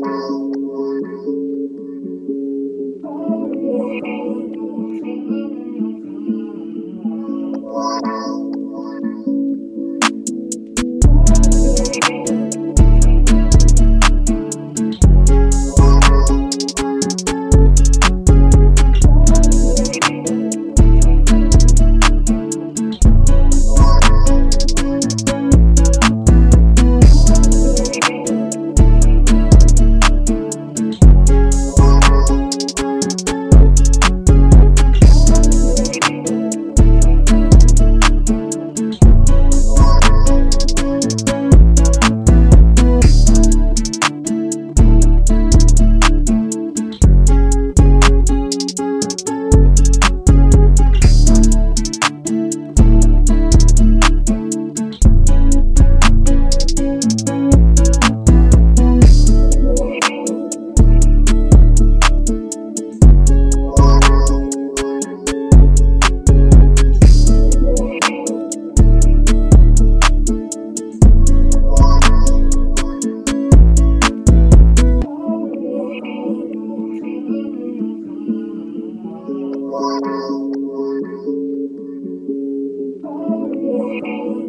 Música Thank you.